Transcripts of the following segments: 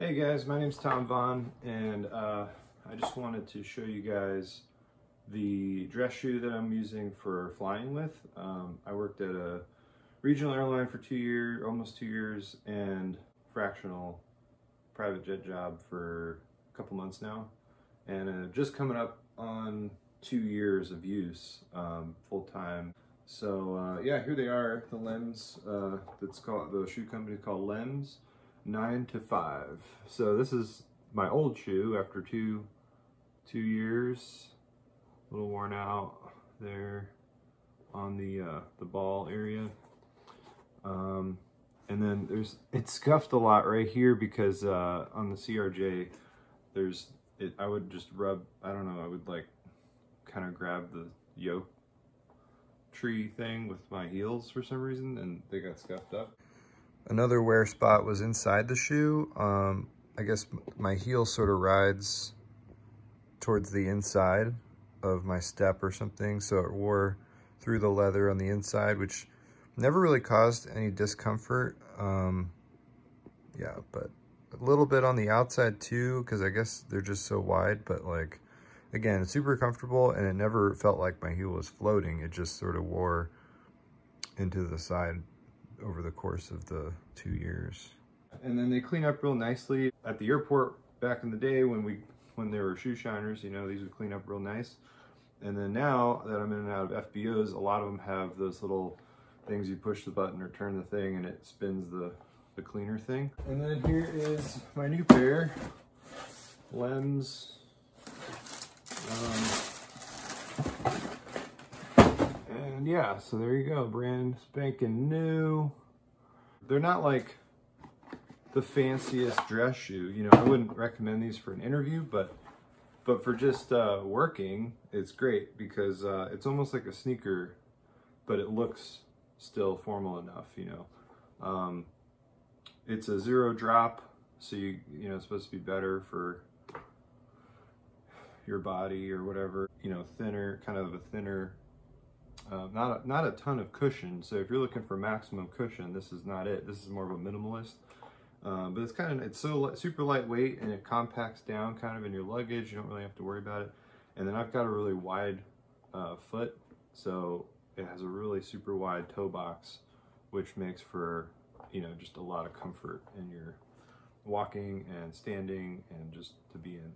Hey guys, my name's Tom Vaughn, and uh, I just wanted to show you guys the dress shoe that I'm using for flying with. Um, I worked at a regional airline for two years, almost two years, and fractional private jet job for a couple months now, and uh, just coming up on two years of use um, full time. So uh, yeah, here they are, the Lems. Uh, that's called the shoe company called Lems nine to five. So this is my old shoe after two two years, a little worn out there on the uh, the ball area. Um, and then there's it's scuffed a lot right here because uh, on the CRJ there's it. I would just rub. I don't know. I would like kind of grab the yoke tree thing with my heels for some reason, and they got scuffed up. Another wear spot was inside the shoe. Um, I guess my heel sort of rides towards the inside of my step or something. So it wore through the leather on the inside, which never really caused any discomfort. Um, yeah, but a little bit on the outside too, because I guess they're just so wide, but like, again, super comfortable and it never felt like my heel was floating. It just sort of wore into the side over the course of the two years. And then they clean up real nicely. At the airport back in the day when we when there were shoe shiners, you know, these would clean up real nice. And then now that I'm in and out of FBOs, a lot of them have those little things you push the button or turn the thing and it spins the, the cleaner thing. And then here is my new pair, Lems. Um, yeah, so there you go, brand spanking new. They're not like the fanciest dress shoe. You know, I wouldn't recommend these for an interview, but but for just uh, working, it's great because uh, it's almost like a sneaker, but it looks still formal enough, you know. Um, it's a zero drop, so you you know it's supposed to be better for your body or whatever. You know, thinner, kind of a thinner uh, not, a, not a ton of cushion, so if you're looking for maximum cushion, this is not it. This is more of a minimalist. Uh, but it's kind of, it's so super lightweight and it compacts down kind of in your luggage. You don't really have to worry about it. And then I've got a really wide uh, foot, so it has a really super wide toe box, which makes for, you know, just a lot of comfort in your walking and standing and just to be in.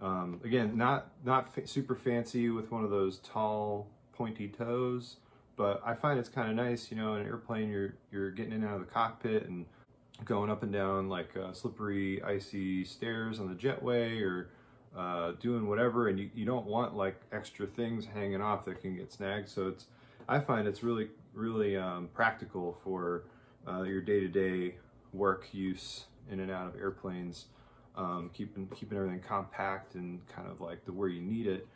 Um, again, not not super fancy with one of those tall pointy toes, but I find it's kind of nice, you know, in an airplane, you're, you're getting in and out of the cockpit and going up and down like uh, slippery, icy stairs on the jetway or uh, doing whatever, and you, you don't want like extra things hanging off that can get snagged. So it's, I find it's really, really um, practical for uh, your day-to-day work use in and out of airplanes, um, keeping keeping everything compact and kind of like the where you need it.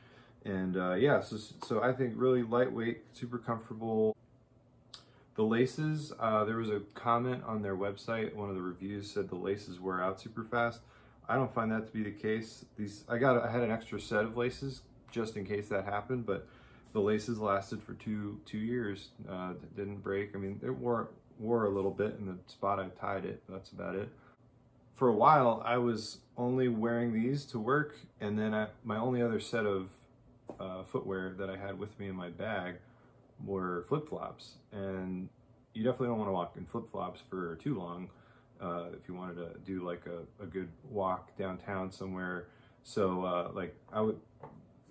And uh, yeah, so, so I think really lightweight, super comfortable. The laces, uh, there was a comment on their website, one of the reviews said the laces wear out super fast. I don't find that to be the case. These I got I had an extra set of laces just in case that happened, but the laces lasted for two two years. Uh, didn't break. I mean, it wore wore a little bit in the spot I tied it. That's about it. For a while, I was only wearing these to work, and then I, my only other set of uh, footwear that I had with me in my bag were flip-flops. And you definitely don't want to walk in flip-flops for too long uh, if you wanted to do like a, a good walk downtown somewhere. So uh, like I would,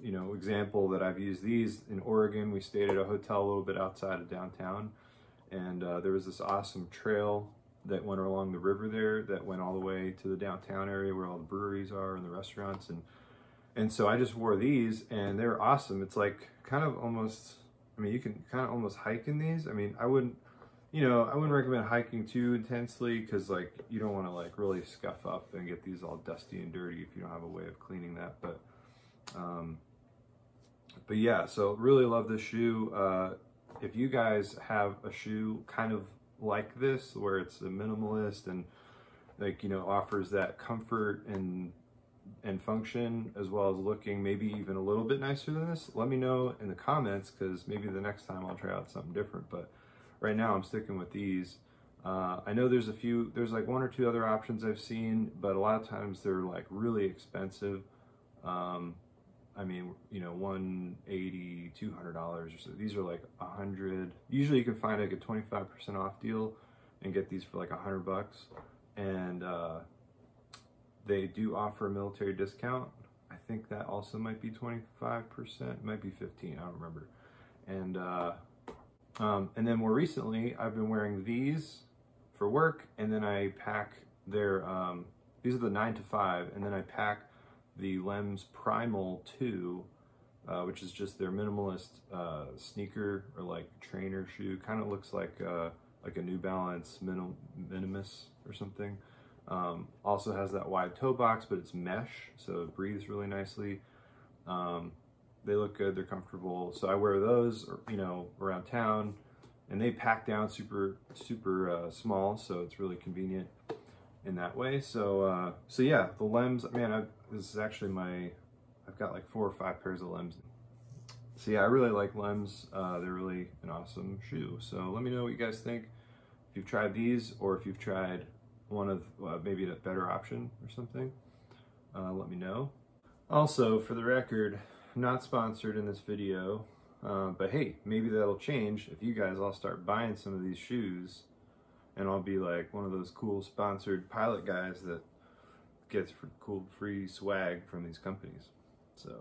you know, example that I've used these in Oregon, we stayed at a hotel a little bit outside of downtown and uh, there was this awesome trail that went along the river there that went all the way to the downtown area where all the breweries are and the restaurants and and so I just wore these and they're awesome. It's like kind of almost, I mean, you can kind of almost hike in these. I mean, I wouldn't, you know, I wouldn't recommend hiking too intensely because like you don't want to like really scuff up and get these all dusty and dirty if you don't have a way of cleaning that. But, um, but yeah, so really love this shoe. Uh, if you guys have a shoe kind of like this, where it's a minimalist and like, you know, offers that comfort and and function as well as looking maybe even a little bit nicer than this, let me know in the comments because maybe the next time I'll try out something different. But right now I'm sticking with these. Uh, I know there's a few, there's like one or two other options I've seen, but a lot of times they're like really expensive. Um, I mean, you know, 180 $200 or so. These are like a hundred. Usually you can find like a 25% off deal and get these for like a hundred bucks. And, uh, they do offer a military discount. I think that also might be 25%, might be 15, I don't remember. And, uh, um, and then more recently, I've been wearing these for work, and then I pack their, um, these are the 9 to 5, and then I pack the Lems Primal 2, uh, which is just their minimalist uh, sneaker or like trainer shoe. Kind of looks like uh, like a New Balance minim Minimus or something. Um, also has that wide toe box, but it's mesh, so it breathes really nicely. Um, they look good, they're comfortable. So I wear those, you know, around town, and they pack down super, super uh, small, so it's really convenient in that way. So, uh, so yeah, the Lems, man, I've, this is actually my, I've got like four or five pairs of Lems. So yeah, I really like Lems. Uh, they're really an awesome shoe. So let me know what you guys think. If you've tried these or if you've tried one of uh, maybe a better option or something, uh, let me know. Also, for the record, not sponsored in this video, uh, but hey, maybe that'll change if you guys all start buying some of these shoes and I'll be like one of those cool sponsored pilot guys that gets cool free swag from these companies. So